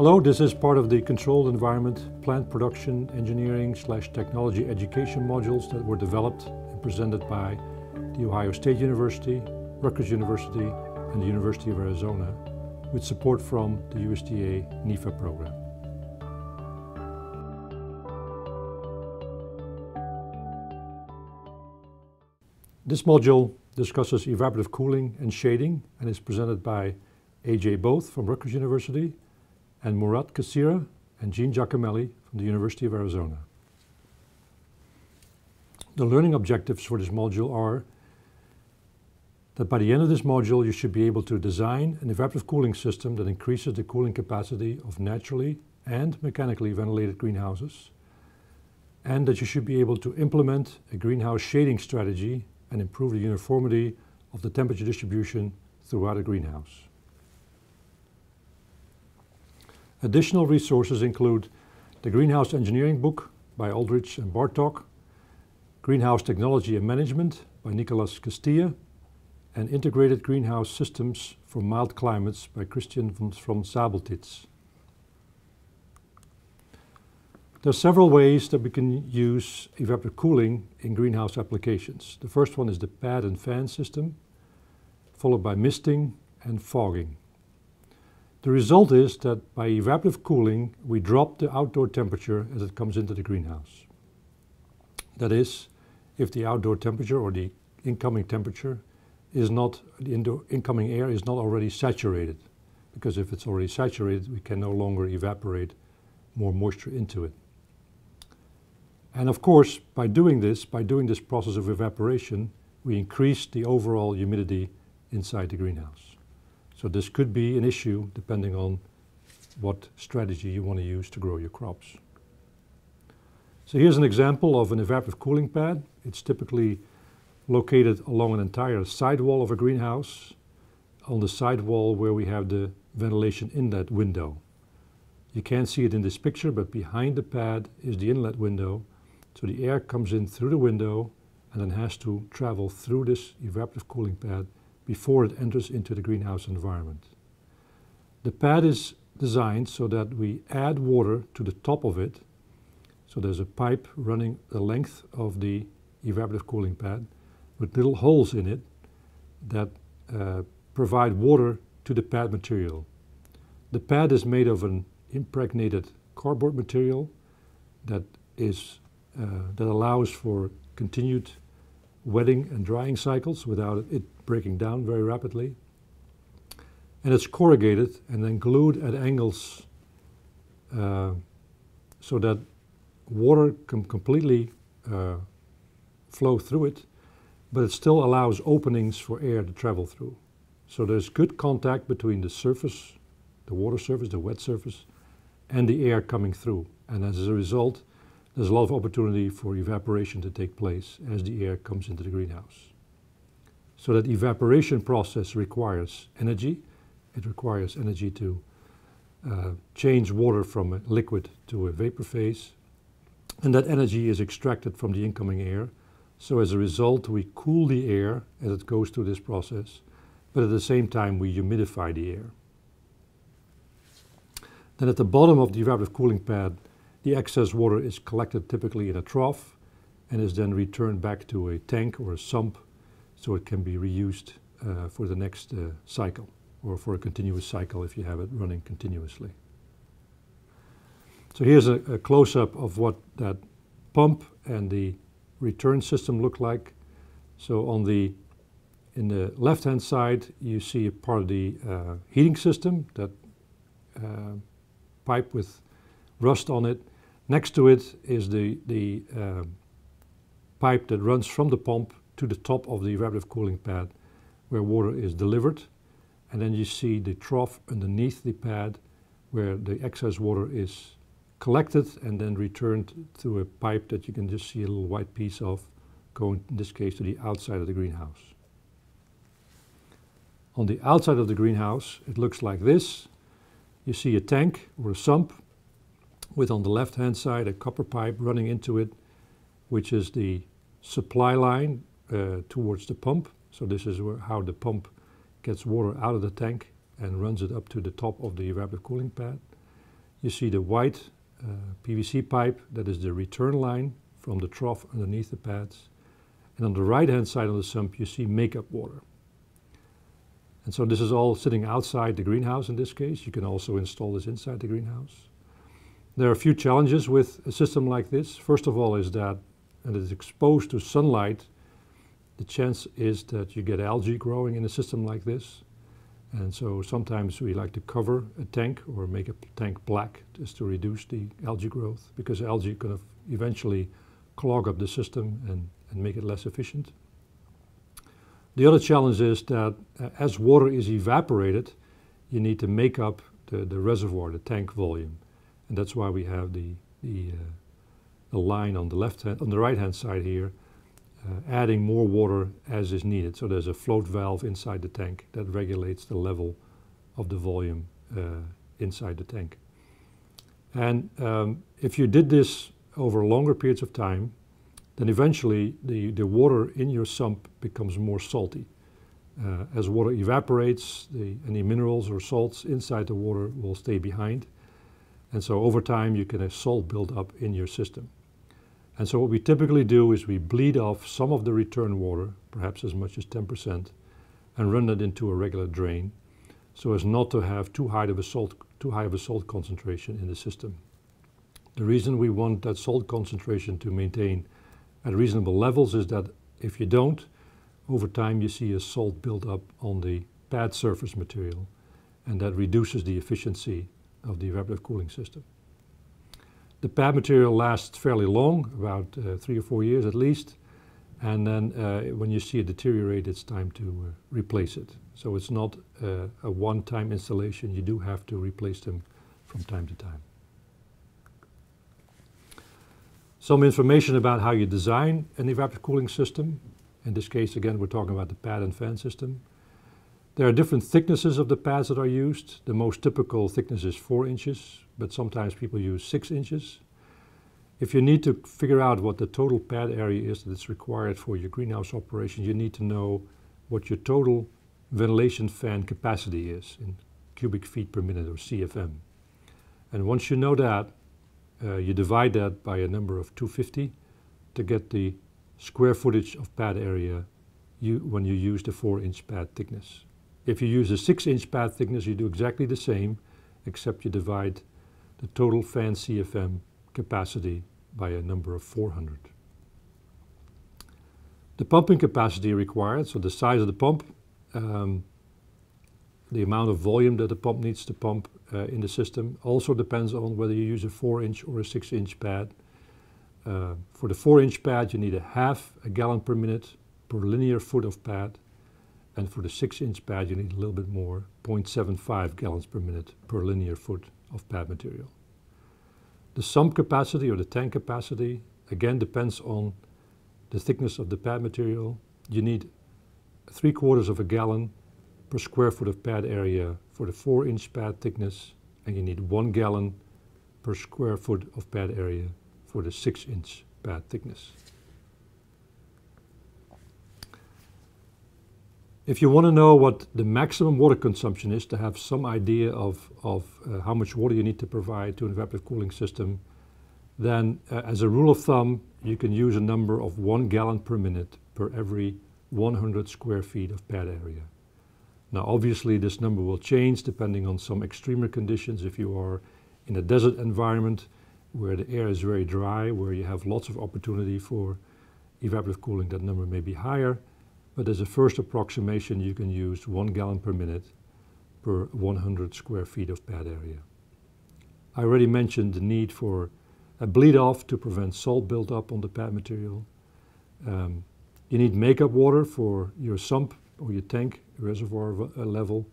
Hello, this is part of the Controlled Environment Plant Production Engineering slash Technology Education modules that were developed and presented by The Ohio State University, Rutgers University and the University of Arizona with support from the USDA NIFA program. This module discusses evaporative cooling and shading and is presented by AJ Both from Rutgers University and Murat Kacira and Gene Giacomelli from the University of Arizona. The learning objectives for this module are that by the end of this module you should be able to design an evaporative cooling system that increases the cooling capacity of naturally and mechanically ventilated greenhouses and that you should be able to implement a greenhouse shading strategy and improve the uniformity of the temperature distribution throughout a greenhouse. Additional resources include the Greenhouse Engineering book by Aldrich and Bartok, Greenhouse Technology and Management by Nicolas Castilla, and Integrated Greenhouse Systems for Mild Climates by Christian von, Zabeltitz. There are several ways that we can use evaporative cooling in greenhouse applications. The first one is the pad and fan system, followed by misting and fogging. The result is that by evaporative cooling, we drop the outdoor temperature as it comes into the greenhouse. That is, if the outdoor temperature or the incoming temperature is not, the indoor, incoming air is not already saturated. Because if it's already saturated, we can no longer evaporate more moisture into it. And of course, by doing this, by doing this process of evaporation, we increase the overall humidity inside the greenhouse. So this could be an issue depending on what strategy you want to use to grow your crops. So here's an example of an evaporative cooling pad. It's typically located along an entire sidewall of a greenhouse on the sidewall where we have the ventilation inlet window. You can't see it in this picture, but behind the pad is the inlet window. So the air comes in through the window and then has to travel through this evaporative cooling pad before it enters into the greenhouse environment. The pad is designed so that we add water to the top of it. So there's a pipe running the length of the evaporative cooling pad with little holes in it that uh, provide water to the pad material. The pad is made of an impregnated cardboard material that is uh, that allows for continued wetting and drying cycles without it breaking down very rapidly. And it's corrugated and then glued at angles uh, so that water can completely uh, flow through it, but it still allows openings for air to travel through. So there's good contact between the surface, the water surface, the wet surface, and the air coming through. And as a result, there's a lot of opportunity for evaporation to take place as the air comes into the greenhouse. So that evaporation process requires energy. It requires energy to uh, change water from a liquid to a vapor phase. And that energy is extracted from the incoming air. So as a result, we cool the air as it goes through this process, but at the same time we humidify the air. Then at the bottom of the evaporative cooling pad, the excess water is collected typically in a trough and is then returned back to a tank or a sump so it can be reused uh, for the next uh, cycle or for a continuous cycle if you have it running continuously. So here's a, a close-up of what that pump and the return system look like. So on the in the left-hand side, you see a part of the uh, heating system, that uh, pipe with rust on it. Next to it is the, the uh, pipe that runs from the pump to the top of the evaporative cooling pad where water is delivered. And then you see the trough underneath the pad where the excess water is collected and then returned through a pipe that you can just see a little white piece of going, in this case, to the outside of the greenhouse. On the outside of the greenhouse, it looks like this. You see a tank or a sump with on the left hand side a copper pipe running into it, which is the supply line towards the pump. So this is how the pump gets water out of the tank and runs it up to the top of the evaporative cooling pad. you see the white uh, PVC pipe, that is the return line from the trough underneath the pads. And on the right hand side of the sump, you see makeup water. And so this is all sitting outside the greenhouse in this case. You can also install this inside the greenhouse. There are a few challenges with a system like this. First of all is that when it is exposed to sunlight, the chance is that you get algae growing in a system like this. And so sometimes we like to cover a tank or make a tank black just to reduce the algae growth because algae of eventually clog up the system and, and make it less efficient. The other challenge is that uh, as water is evaporated, you need to make up the, the reservoir, the tank volume. And that's why we have the, the, uh, the line on the left hand, on the right hand side here, adding more water as is needed. So there's a float valve inside the tank that regulates the level of the volume uh, inside the tank. And um, if you did this over longer periods of time, then eventually the, the water in your sump becomes more salty. Uh, as water evaporates, the, any minerals or salts inside the water will stay behind. And so over time you can have salt build up in your system. And so what we typically do is we bleed off some of the return water, perhaps as much as 10%, and run it into a regular drain so as not to have too high of a salt, too high of a salt concentration in the system. The reason we want that salt concentration to maintain at reasonable levels is that if you don't, over time you see a salt build up on the pad surface material and that reduces the efficiency of the evaporative cooling system. The pad material lasts fairly long, about uh, three or four years at least. And then uh, when you see it deteriorate, it's time to uh, replace it. So it's not uh, a one-time installation. You do have to replace them from time to time. Some information about how you design an evaporative cooling system. In this case, again, we're talking about the pad and fan system. There are different thicknesses of the pads that are used. The most typical thickness is 4 inches, but sometimes people use 6 inches. If you need to figure out what the total pad area is that's required for your greenhouse operation, you need to know what your total ventilation fan capacity is in cubic feet per minute or CFM. And once you know that, uh, you divide that by a number of 250 to get the square footage of pad area you, when you use the 4 inch pad thickness. If you use a 6 inch pad thickness, you do exactly the same, except you divide the total fan CFM capacity by a number of 400. The pumping capacity required, so the size of the pump, um, the amount of volume that the pump needs to pump uh, in the system also depends on whether you use a 4 inch or a 6 inch pad. Uh, for the 4 inch pad you need a half a gallon per minute per linear foot of pad and for the 6 inch pad you need a little bit more, 0.75 gallons per minute per linear foot of pad material. The sump capacity or the tank capacity again depends on the thickness of the pad material. You need 3 quarters of a gallon per square foot of pad area for the 4 inch pad thickness and you need 1 gallon per square foot of pad area for the 6 inch pad thickness. If you want to know what the maximum water consumption is to have some idea of, of uh, how much water you need to provide to an evaporative cooling system, then uh, as a rule of thumb, you can use a number of one gallon per minute per every 100 square feet of pad area. Now obviously this number will change depending on some extremer conditions. If you are in a desert environment where the air is very dry, where you have lots of opportunity for evaporative cooling, that number may be higher. But as a first approximation, you can use one gallon per minute per 100 square feet of pad area. I already mentioned the need for a bleed off to prevent salt buildup on the pad material. Um, you need makeup water for your sump or your tank reservoir uh, level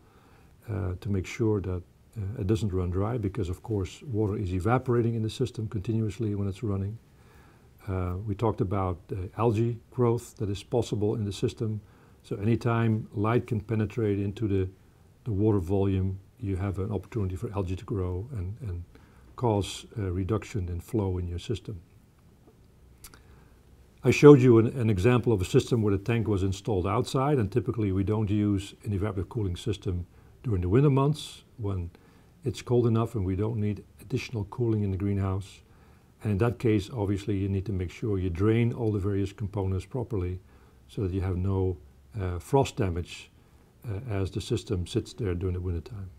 uh, to make sure that uh, it doesn't run dry because of course water is evaporating in the system continuously when it's running. Uh, we talked about uh, algae growth that is possible in the system. So anytime light can penetrate into the, the water volume, you have an opportunity for algae to grow and, and cause a reduction in flow in your system. I showed you an, an, example of a system where the tank was installed outside and typically we don't use an evaporative cooling system during the winter months when it's cold enough and we don't need additional cooling in the greenhouse. And in that case, obviously, you need to make sure you drain all the various components properly so that you have no uh, frost damage uh, as the system sits there during the wintertime.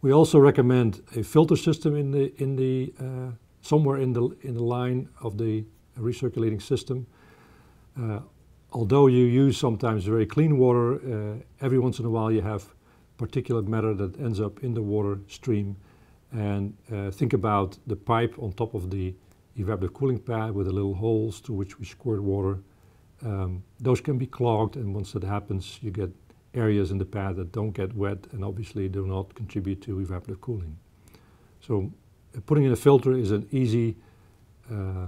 We also recommend a filter system in the, in the, uh, somewhere in the, in the line of the recirculating system. Uh, although you use sometimes very clean water, uh, every once in a while you have particulate matter that ends up in the water stream. And uh, think about the pipe on top of the evaporative cooling pad with the little holes through which we squirt water. Um, those can be clogged, and once that happens, you get areas in the pad that don't get wet and obviously do not contribute to evaporative cooling. So uh, putting in a filter is an easy uh,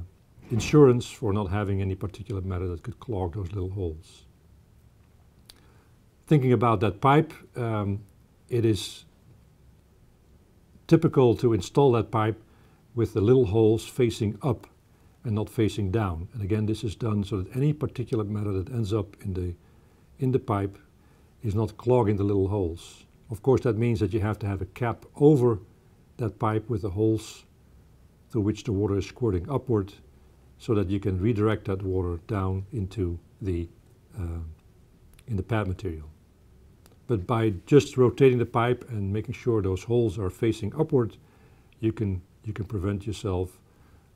insurance for not having any particulate matter that could clog those little holes. Thinking about that pipe, um, it is typical to install that pipe with the little holes facing up and not facing down. And again, this is done so that any particulate matter that ends up in the, in the pipe is not clogging the little holes. Of course, that means that you have to have a cap over that pipe with the holes through which the water is squirting upward so that you can redirect that water down into the, uh, in the pad material. But by just rotating the pipe and making sure those holes are facing upward, you can, you can prevent yourself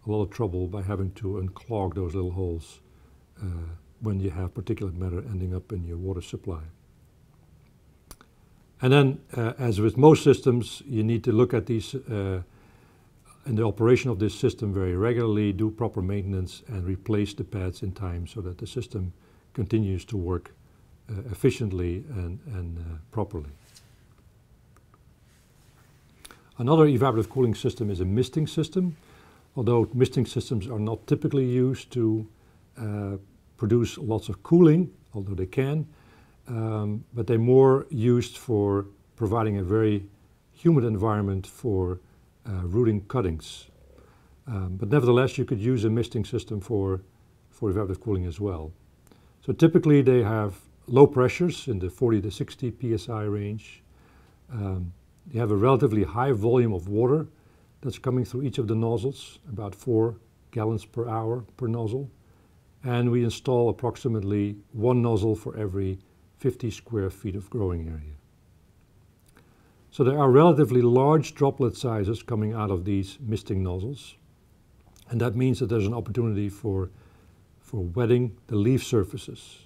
a lot of trouble by having to unclog those little holes uh, when you have particulate matter ending up in your water supply. And then, uh, as with most systems, you need to look at these uh, in the operation of this system very regularly, do proper maintenance and replace the pads in time so that the system continues to work efficiently and, and uh, properly. Another evaporative cooling system is a misting system. Although misting systems are not typically used to uh, produce lots of cooling, although they can, um, but they're more used for providing a very humid environment for uh, rooting cuttings. Um, but nevertheless, you could use a misting system for, for evaporative cooling as well. So typically they have low pressures in the 40 to 60 psi range. Um, they have a relatively high volume of water that's coming through each of the nozzles, about four gallons per hour per nozzle. And we install approximately one nozzle for every 50 square feet of growing area. So there are relatively large droplet sizes coming out of these misting nozzles. And that means that there's an opportunity for, for wetting the leaf surfaces.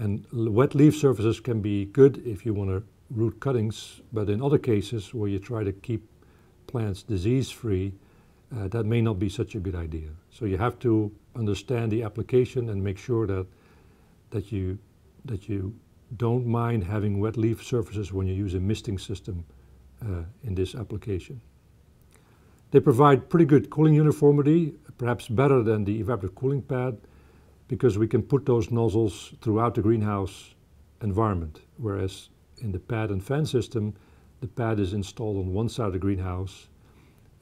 And wet leaf surfaces can be good if you want to root cuttings, but in other cases where you try to keep plants disease-free, uh, that may not be such a good idea. So you have to understand the application and make sure that, that, you, that you don't mind having wet leaf surfaces when you use a misting system uh, in this application. They provide pretty good cooling uniformity, perhaps better than the evaporative cooling pad, because we can put those nozzles throughout the greenhouse environment, whereas in the pad and fan system, the pad is installed on one side of the greenhouse,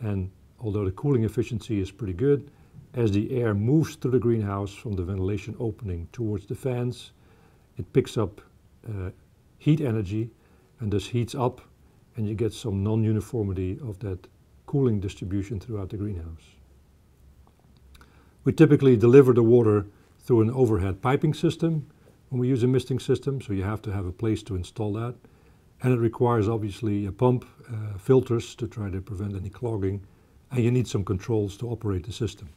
and although the cooling efficiency is pretty good, as the air moves through the greenhouse from the ventilation opening towards the fans, it picks up uh, heat energy and thus heats up and you get some non-uniformity of that cooling distribution throughout the greenhouse. We typically deliver the water through an overhead piping system when we use a misting system, so you have to have a place to install that. And it requires obviously a pump, uh, filters to try to prevent any clogging, and you need some controls to operate the system.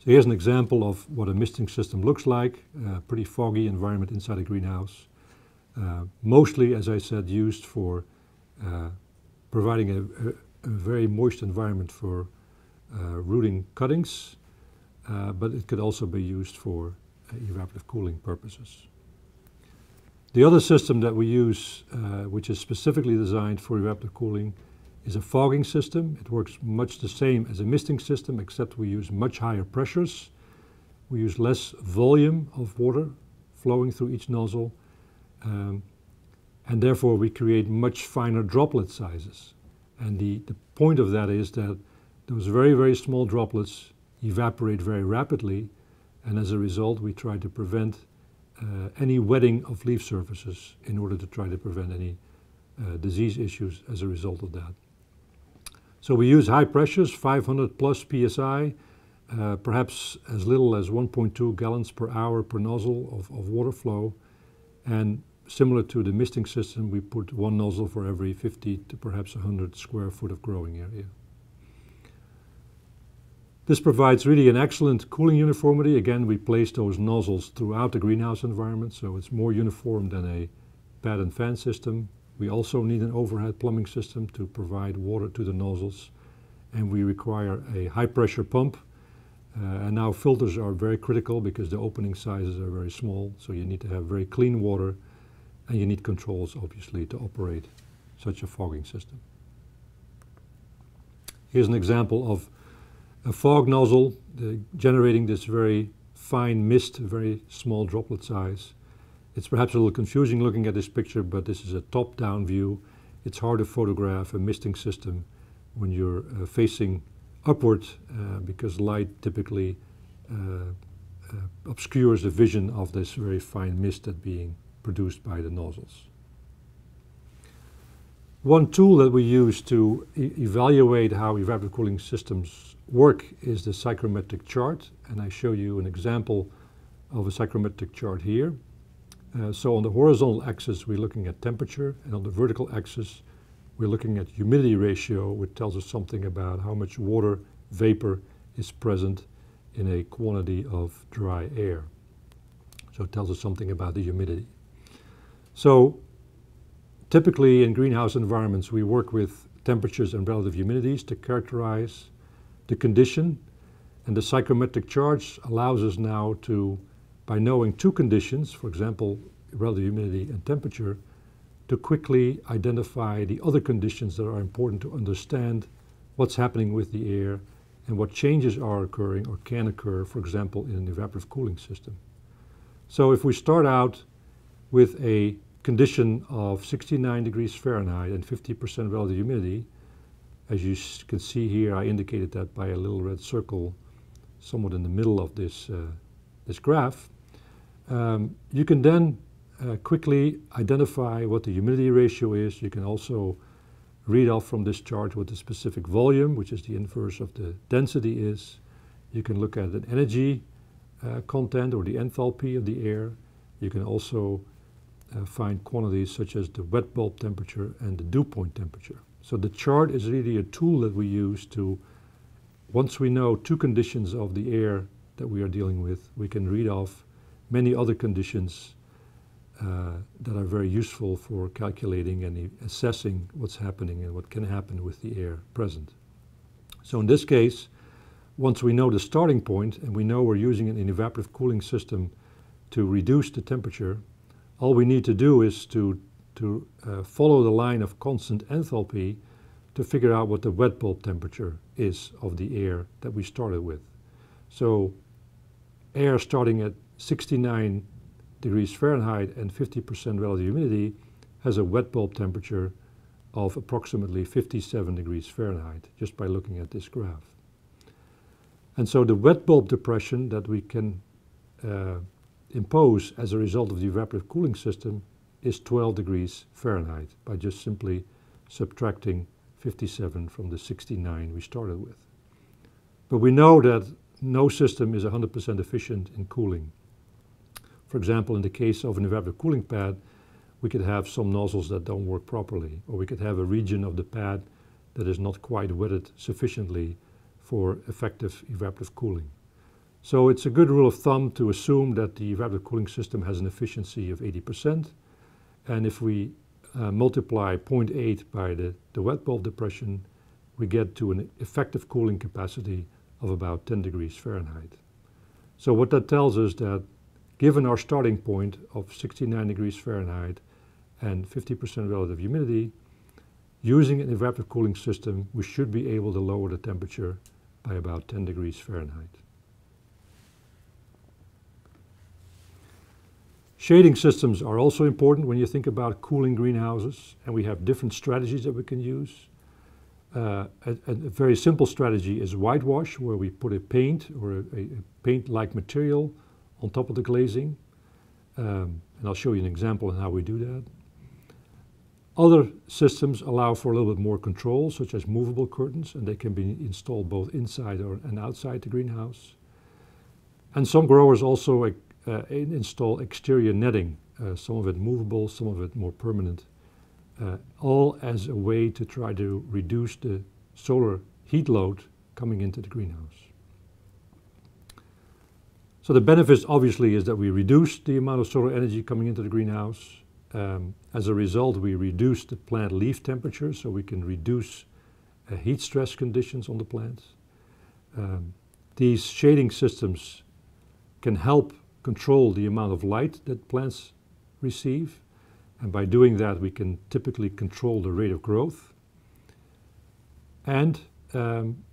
So here's an example of what a misting system looks like, a pretty foggy environment inside a greenhouse. Uh, mostly, as I said, used for uh, providing a, a, a, very moist environment for uh, rooting cuttings, uh, but it could also be used for uh, evaporative cooling purposes. The other system that we use, uh, which is specifically designed for evaporative cooling, is a fogging system. It works much the same as a misting system, except we use much higher pressures. We use less volume of water flowing through each nozzle, um, and therefore we create much finer droplet sizes. And the, the point of that is that those very, very small droplets evaporate very rapidly, and as a result we try to prevent uh, any wetting of leaf surfaces in order to try to prevent any uh, disease issues as a result of that. So we use high pressures, 500 plus psi, uh, perhaps as little as 1.2 gallons per hour per nozzle of, of water flow. And similar to the misting system, we put one nozzle for every 50 to perhaps 100 square foot of growing area. This provides really an excellent cooling uniformity. Again, we place those nozzles throughout the greenhouse environment, so it's more uniform than a pad and fan system. We also need an overhead plumbing system to provide water to the nozzles. And we require a high pressure pump. Uh, and now filters are very critical because the opening sizes are very small. So you need to have very clean water and you need controls obviously to operate such a fogging system. Here's an example of a fog nozzle generating this very fine mist, very small droplet size. It's perhaps a little confusing looking at this picture, but this is a top-down view. It's hard to photograph a misting system when you're uh, facing upward uh, because light typically uh, uh, obscures the vision of this very fine mist that being produced by the nozzles. One tool that we use to e evaluate how evaporative cooling systems work is the psychrometric chart, and I show you an example of a psychrometric chart here. Uh, so on the horizontal axis, we're looking at temperature, and on the vertical axis, we're looking at humidity ratio, which tells us something about how much water vapor is present in a quantity of dry air. So it tells us something about the humidity. So typically in greenhouse environments, we work with temperatures and relative humidities to characterize the condition. And the psychrometric charts allows us now to by knowing two conditions, for example, relative humidity and temperature, to quickly identify the other conditions that are important to understand what's happening with the air and what changes are occurring or can occur, for example, in an evaporative cooling system. So if we start out with a condition of 69 degrees Fahrenheit and 50% relative humidity, as you can see here, I indicated that by a little red circle somewhat in the middle of this, uh, this graph. Um, you can then uh, quickly identify what the humidity ratio is. You can also read off from this chart what the specific volume, which is the inverse of the density is. You can look at an energy uh, content or the enthalpy of the air. You can also uh, find quantities such as the wet bulb temperature and the dew point temperature. So the chart is really a tool that we use to, once we know two conditions of the air that we are dealing with, we can read off many other conditions uh, that are very useful for calculating and assessing what's happening and what can happen with the air present. So in this case, once we know the starting point and we know we're using an evaporative cooling system to reduce the temperature, all we need to do is to, to uh, follow the line of constant enthalpy to figure out what the wet bulb temperature is of the air that we started with. So air starting at 69 degrees Fahrenheit and 50% relative humidity has a wet bulb temperature of approximately 57 degrees Fahrenheit, just by looking at this graph. And so the wet bulb depression that we can uh, impose as a result of the evaporative cooling system is 12 degrees Fahrenheit by just simply subtracting 57 from the 69 we started with. But we know that no system is 100% efficient in cooling. For example, in the case of an evaporative cooling pad, we could have some nozzles that don't work properly, or we could have a region of the pad that is not quite wetted sufficiently for effective evaporative cooling. So it's a good rule of thumb to assume that the evaporative cooling system has an efficiency of 80%. And if we uh, multiply 0.8 by the, the wet bulb depression, we get to an effective cooling capacity of about 10 degrees Fahrenheit. So what that tells us that Given our starting point of 69 degrees Fahrenheit and 50% relative humidity, using an evaporative cooling system, we should be able to lower the temperature by about 10 degrees Fahrenheit. Shading systems are also important when you think about cooling greenhouses, and we have different strategies that we can use. Uh, a, a, very simple strategy is whitewash, where we put a paint or a, a paint-like material on top of the glazing. Um, and I'll show you an example of how we do that. Other systems allow for a little bit more control, such as movable curtains, and they can be installed both inside or, and outside the greenhouse. And some growers also uh, install exterior netting, uh, some of it movable, some of it more permanent, uh, all as a way to try to reduce the solar heat load coming into the greenhouse. So the benefits obviously is that we reduce the amount of solar energy coming into the greenhouse. Um, as a result, we reduce the plant leaf temperature, so we can reduce uh, heat stress conditions on the plants. Um, these shading systems can help control the amount of light that plants receive. And by doing that, we can typically control the rate of growth. And um,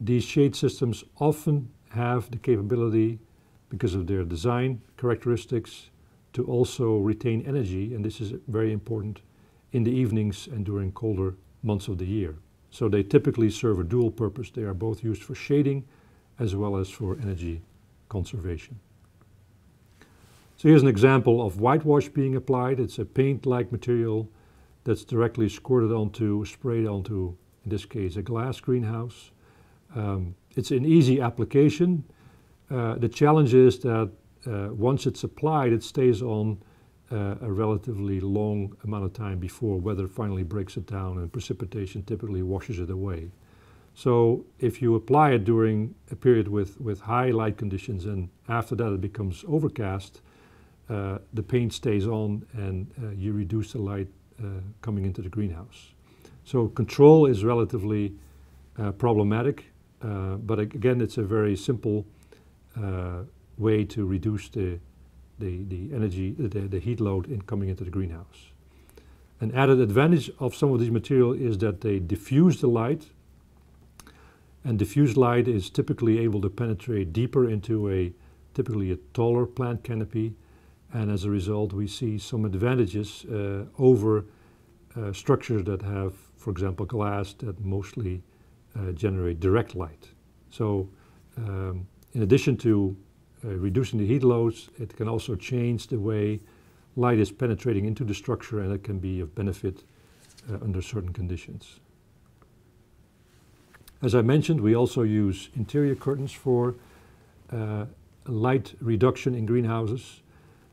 these shade systems often have the capability, because of their design characteristics, to also retain energy. And this is very important in the evenings and during colder months of the year. So they typically serve a dual purpose. They are both used for shading as well as for energy conservation. So here's an example of whitewash being applied. It's a paint-like material that's directly squirted onto, sprayed onto, in this case, a glass greenhouse. Um, it's an easy application. Uh, the challenge is that uh, once it's applied, it stays on uh, a relatively long amount of time before weather finally breaks it down and precipitation typically washes it away. So if you apply it during a period with, with high light conditions and after that it becomes overcast, uh, the paint stays on and uh, you reduce the light uh, coming into the greenhouse. So control is relatively uh, problematic, but again it's a very simple way to reduce the, the, the energy, the, the heat load in coming into the greenhouse. An added advantage of some of these materials is that they diffuse the light and diffused light is typically able to penetrate deeper into a typically a taller plant canopy. And as a result, we see some advantages uh, over uh, structures that have, for example, glass that mostly uh, generate direct light. So um, in addition to uh, reducing the heat loads, it can also change the way light is penetrating into the structure and it can be of benefit uh, under certain conditions. As I mentioned, we also use interior curtains for uh, light reduction in greenhouses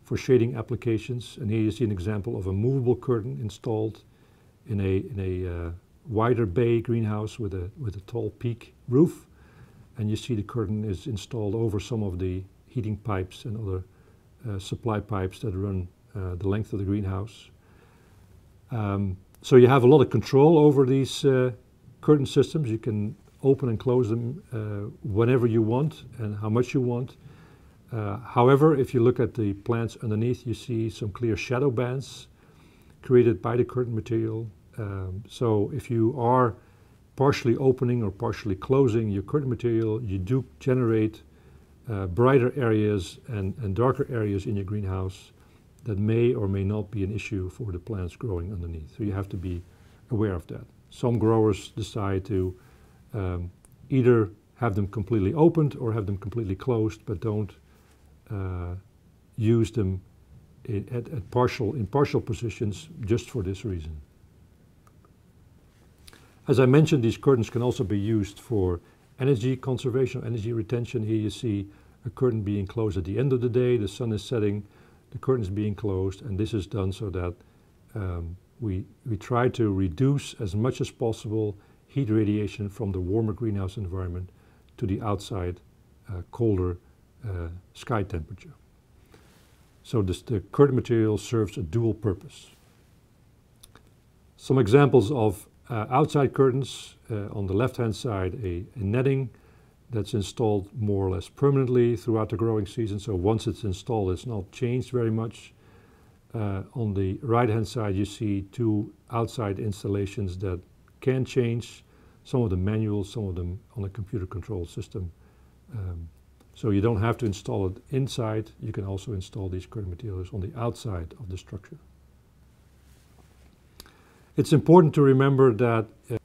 for shading applications. And here you see an example of a movable curtain installed in a, in a uh, wider bay greenhouse with a, with a tall peak roof. And you see the curtain is installed over some of the heating pipes and other uh, supply pipes that run uh, the length of the greenhouse. Um, so you have a lot of control over these uh, curtain systems. You can open and close them uh, whenever you want and how much you want. Uh, however, if you look at the plants underneath, you see some clear shadow bands created by the curtain material. Um, so if you are partially opening or partially closing your curtain material, you do generate uh, brighter areas and, and darker areas in your greenhouse that may or may not be an issue for the plants growing underneath. So you have to be aware of that. Some growers decide to um, either have them completely opened or have them completely closed, but don't uh, use them in, at, at partial, in partial positions just for this reason. As I mentioned, these curtains can also be used for energy conservation, energy retention. Here you see a curtain being closed at the end of the day, the sun is setting, the curtain is being closed, and this is done so that um, we, we try to reduce as much as possible heat radiation from the warmer greenhouse environment to the outside uh, colder uh, sky temperature. So this, the curtain material serves a dual purpose. Some examples of uh, outside curtains, uh, on the left-hand side a, a, netting that's installed more or less permanently throughout the growing season. So once it's installed, it's not changed very much. Uh, on the right-hand side, you see two outside installations that can change, some of them manual, some of them on a computer control system. Um, so you don't have to install it inside, you can also install these curtain materials on the outside of the structure. It's important to remember that uh,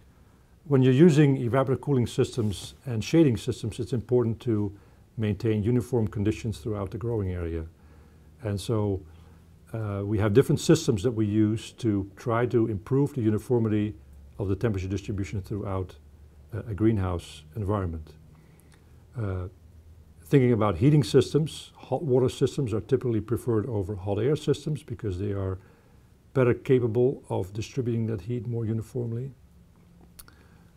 when you're using evaporative cooling systems and shading systems, it's important to maintain uniform conditions throughout the growing area. And so uh, we have different systems that we use to try to improve the uniformity of the temperature distribution throughout uh, a greenhouse environment. Uh, thinking about heating systems, hot water systems are typically preferred over hot air systems because they are better capable of distributing that heat more uniformly.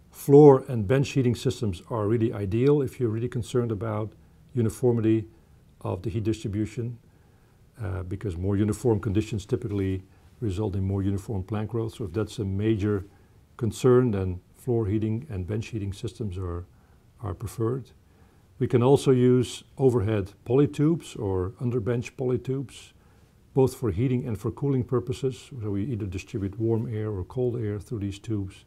Floor and bench heating systems are really ideal if you're really concerned about uniformity of the heat distribution uh, because more uniform conditions typically result in more uniform plant growth. So if that's a major concern, then floor heating and bench heating systems are, are preferred. We can also use overhead polytubes or underbench polytubes, both for heating and for cooling purposes. So we either distribute warm air or cold air through these tubes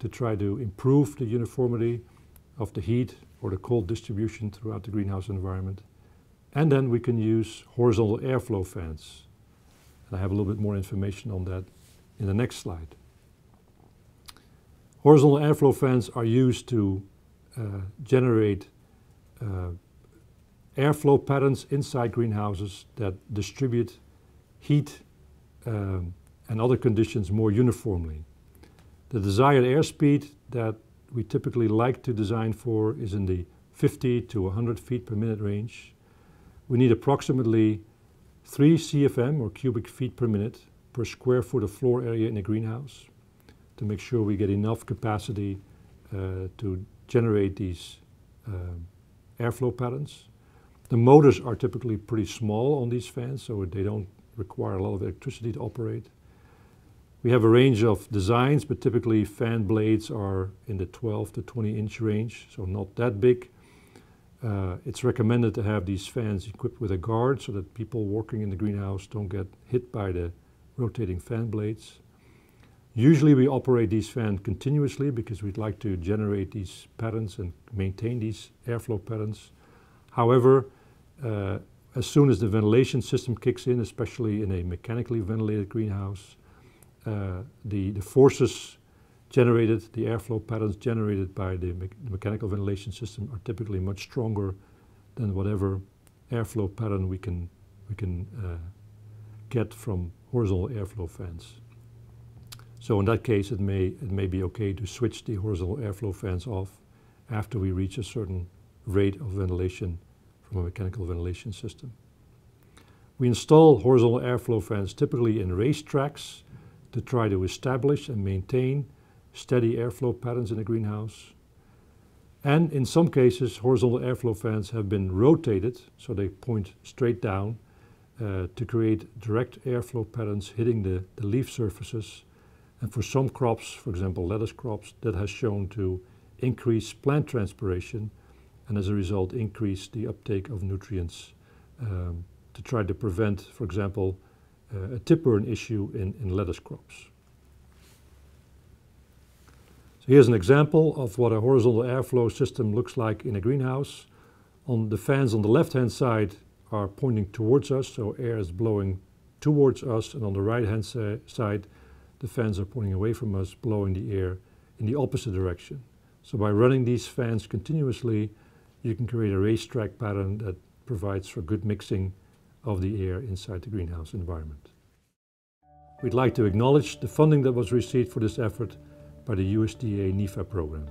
to try to improve the uniformity of the heat or the cold distribution throughout the greenhouse environment. And then we can use horizontal airflow fans. And I have a little bit more information on that in the next slide. Horizontal airflow fans are used to uh, generate airflow patterns inside greenhouses that distribute heat um, and other conditions more uniformly. The desired airspeed that we typically like to design for is in the 50 to 100 feet per minute range. We need approximately 3 CFM or cubic feet per minute per square foot of floor area in a greenhouse to make sure we get enough capacity uh, to generate these uh, airflow patterns. The motors are typically pretty small on these fans, so they don't require a lot of electricity to operate. We have a range of designs, but typically fan blades are in the 12 to 20 inch range, so not that big. Uh, it's recommended to have these fans equipped with a guard so that people working in the greenhouse don't get hit by the rotating fan blades. Usually we operate these fans continuously because we'd like to generate these patterns and maintain these airflow patterns. However, uh, as soon as the ventilation system kicks in, especially in a mechanically ventilated greenhouse, uh, the, the forces generated, the airflow patterns generated by the, me the, mechanical ventilation system are typically much stronger than whatever airflow pattern we can, we can uh, get from horizontal airflow fans. So in that case, it may, it may be okay to switch the horizontal airflow fans off after we reach a certain rate of ventilation from a mechanical ventilation system. We install horizontal airflow fans typically in racetracks to try to establish and maintain steady airflow patterns in a greenhouse. And in some cases, horizontal airflow fans have been rotated, so they point straight down uh, to create direct airflow patterns hitting the, the leaf surfaces. And for some crops, for example lettuce crops, that has shown to increase plant transpiration and as a result increase the uptake of nutrients um, to try to prevent, for example, uh, a tip burn issue in, in lettuce crops. So here's an example of what a horizontal airflow system looks like in a greenhouse. On the fans on the left-hand side are pointing towards us, so air is blowing towards us, and on the right-hand side, the fans are pointing away from us, blowing the air in the opposite direction. So by running these fans continuously, you can create a racetrack pattern that provides for good mixing of the air inside the greenhouse environment. We'd like to acknowledge the funding that was received for this effort by the USDA NIFA program.